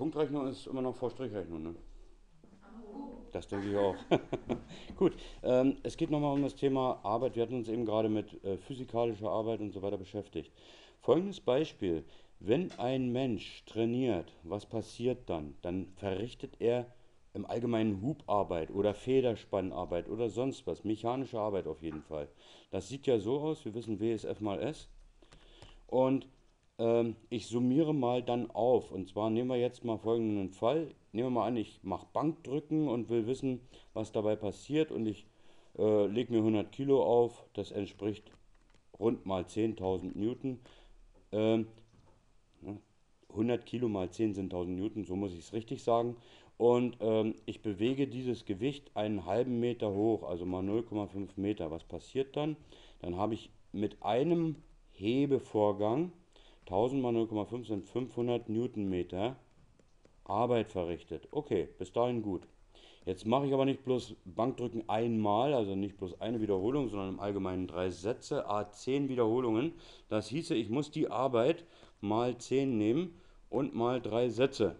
Punktrechnung ist immer noch vor Strichrechnung, ne? Das denke ich auch. Gut, ähm, es geht nochmal um das Thema Arbeit. Wir hatten uns eben gerade mit äh, physikalischer Arbeit und so weiter beschäftigt. Folgendes Beispiel. Wenn ein Mensch trainiert, was passiert dann? Dann verrichtet er im Allgemeinen Hubarbeit oder Federspannarbeit oder sonst was, mechanische Arbeit auf jeden Fall. Das sieht ja so aus, wir wissen WSF mal S. Und ähm, ich summiere mal dann auf. Und zwar nehmen wir jetzt mal folgenden Fall. Nehmen wir mal an, ich mache Bankdrücken und will wissen, was dabei passiert. Und ich äh, lege mir 100 Kilo auf. Das entspricht rund mal 10.000 Newton. Ähm, 100 Kilo mal 10 sind 1000 Newton, so muss ich es richtig sagen. Und ähm, ich bewege dieses Gewicht einen halben Meter hoch, also mal 0,5 Meter. Was passiert dann? Dann habe ich mit einem Hebevorgang 1000 mal 0,5 sind 500 Newtonmeter Arbeit verrichtet. Okay, bis dahin gut. Jetzt mache ich aber nicht bloß Bankdrücken einmal, also nicht bloß eine Wiederholung, sondern im Allgemeinen drei Sätze, a 10 Wiederholungen. Das hieße, ich muss die Arbeit mal 10 nehmen und mal drei Sätze.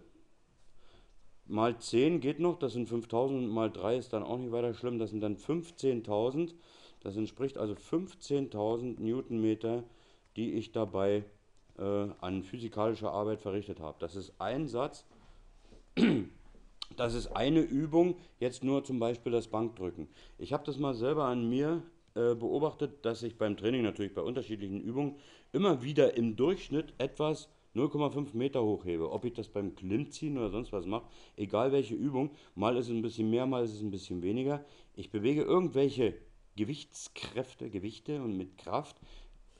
Mal 10 geht noch, das sind 5000 mal 3 ist dann auch nicht weiter schlimm, das sind dann 15.000. Das entspricht also 15.000 Newtonmeter, die ich dabei äh, an physikalischer Arbeit verrichtet habe. Das ist ein Satz, das ist eine Übung, jetzt nur zum Beispiel das Bankdrücken. Ich habe das mal selber an mir äh, beobachtet, dass ich beim Training natürlich bei unterschiedlichen Übungen immer wieder im Durchschnitt etwas 0,5 Meter hochhebe. Ob ich das beim Klimmziehen oder sonst was mache, egal welche Übung, mal ist es ein bisschen mehr, mal ist es ein bisschen weniger. Ich bewege irgendwelche Gewichtskräfte, Gewichte und mit Kraft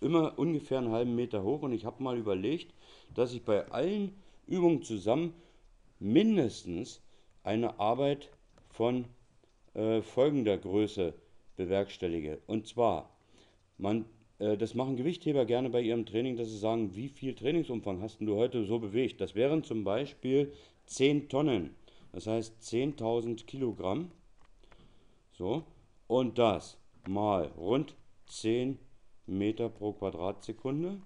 immer ungefähr einen halben Meter hoch und ich habe mal überlegt, dass ich bei allen Übungen zusammen mindestens eine Arbeit von äh, folgender Größe bewerkstellige. Und zwar, man, äh, das machen Gewichtheber gerne bei ihrem Training, dass sie sagen, wie viel Trainingsumfang hast du heute so bewegt? Das wären zum Beispiel 10 Tonnen, das heißt 10.000 Kilogramm. So, und das mal rund 10 Meter pro Quadratsekunde.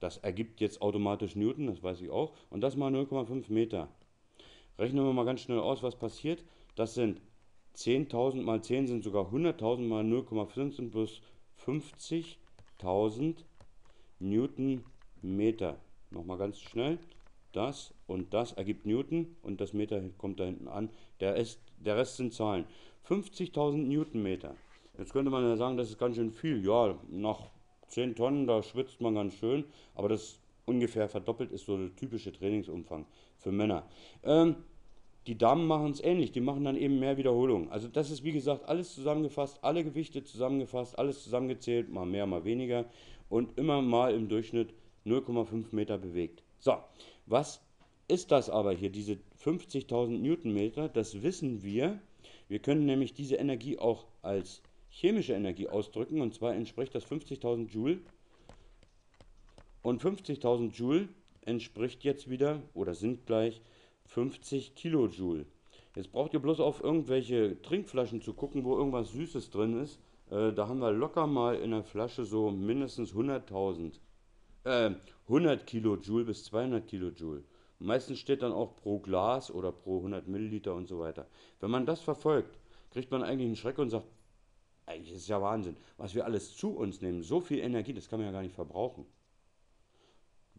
Das ergibt jetzt automatisch Newton, das weiß ich auch. Und das mal 0,5 Meter. Rechnen wir mal ganz schnell aus, was passiert. Das sind 10.000 mal 10 sind sogar 100.000 mal 0,5 sind plus 50.000 Newtonmeter. Nochmal ganz schnell. Das und das ergibt Newton und das Meter kommt da hinten an. Der Rest, der Rest sind Zahlen. 50.000 Newtonmeter. Jetzt könnte man ja sagen, das ist ganz schön viel. Ja, nach 10 Tonnen, da schwitzt man ganz schön, aber das ungefähr verdoppelt ist so der typische Trainingsumfang für Männer. Ähm, die Damen machen es ähnlich, die machen dann eben mehr Wiederholungen. Also das ist wie gesagt alles zusammengefasst, alle Gewichte zusammengefasst, alles zusammengezählt, mal mehr, mal weniger und immer mal im Durchschnitt 0,5 Meter bewegt. So, was ist das aber hier, diese 50.000 Newtonmeter? Das wissen wir. Wir können nämlich diese Energie auch als chemische Energie ausdrücken, und zwar entspricht das 50.000 Joule. Und 50.000 Joule entspricht jetzt wieder oder sind gleich 50 Kilojoule. Jetzt braucht ihr bloß auf irgendwelche Trinkflaschen zu gucken, wo irgendwas Süßes drin ist. Äh, da haben wir locker mal in der Flasche so mindestens 100.000. Äh, 100 Kilojoule bis 200 Kilojoule. Meistens steht dann auch pro Glas oder pro 100 Milliliter und so weiter. Wenn man das verfolgt, kriegt man eigentlich einen Schreck und sagt, eigentlich ist es ja Wahnsinn, was wir alles zu uns nehmen. So viel Energie, das kann man ja gar nicht verbrauchen.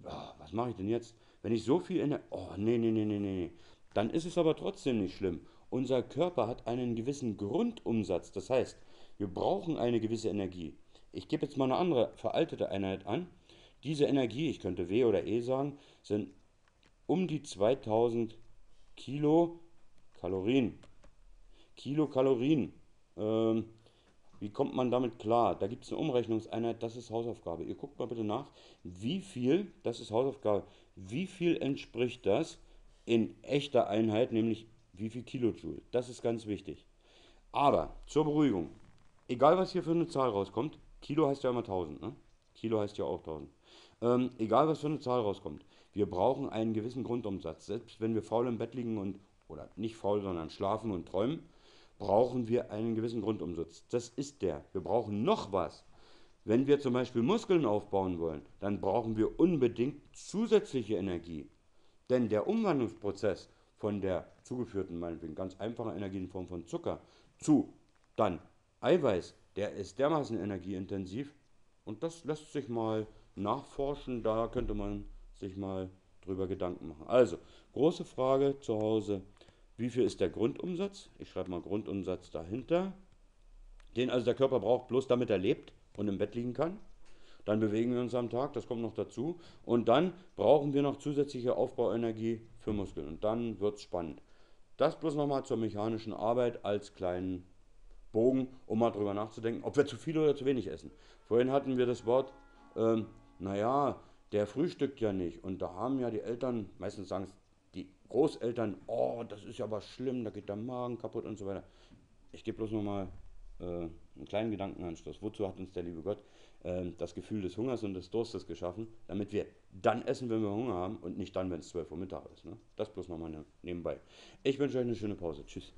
Ja, was mache ich denn jetzt? Wenn ich so viel Energie. Oh, nee, nee, nee, nee, nee. Dann ist es aber trotzdem nicht schlimm. Unser Körper hat einen gewissen Grundumsatz. Das heißt, wir brauchen eine gewisse Energie. Ich gebe jetzt mal eine andere veraltete Einheit an. Diese Energie, ich könnte W oder E sagen, sind um die 2000 Kilokalorien. Kilokalorien. Ähm, wie kommt man damit klar? Da gibt es eine Umrechnungseinheit, das ist Hausaufgabe. Ihr guckt mal bitte nach, wie viel, das ist Hausaufgabe, wie viel entspricht das in echter Einheit, nämlich wie viel Kilojoule. Das ist ganz wichtig. Aber zur Beruhigung, egal was hier für eine Zahl rauskommt, Kilo heißt ja immer 1000, ne? Kilo heißt ja auch 1000. Ähm, egal was für eine Zahl rauskommt, wir brauchen einen gewissen Grundumsatz. Selbst wenn wir faul im Bett liegen und, oder nicht faul, sondern schlafen und träumen, brauchen wir einen gewissen Grundumsatz. Das ist der. Wir brauchen noch was. Wenn wir zum Beispiel Muskeln aufbauen wollen, dann brauchen wir unbedingt zusätzliche Energie. Denn der Umwandlungsprozess von der zugeführten, meinetwegen ganz einfachen Energie in Form von Zucker zu dann Eiweiß, der ist dermaßen energieintensiv und das lässt sich mal nachforschen, da könnte man sich mal drüber Gedanken machen. Also, große Frage zu Hause, wie viel ist der Grundumsatz? Ich schreibe mal Grundumsatz dahinter. Den also der Körper braucht, bloß damit er lebt und im Bett liegen kann. Dann bewegen wir uns am Tag, das kommt noch dazu. Und dann brauchen wir noch zusätzliche Aufbauenergie für Muskeln. Und dann wird es spannend. Das bloß nochmal zur mechanischen Arbeit als kleinen Bogen, um mal drüber nachzudenken, ob wir zu viel oder zu wenig essen. Vorhin hatten wir das Wort, ähm, naja, der frühstückt ja nicht. Und da haben ja die Eltern, meistens sagen es Großeltern, oh, das ist ja was schlimm, da geht der Magen kaputt und so weiter. Ich gebe bloß nochmal äh, einen kleinen Gedankenanstoß. Wozu hat uns der liebe Gott äh, das Gefühl des Hungers und des Durstes geschaffen? Damit wir dann essen, wenn wir Hunger haben und nicht dann, wenn es 12 Uhr Mittag ist. Ne? Das bloß nochmal ne, nebenbei. Ich wünsche euch eine schöne Pause. Tschüss.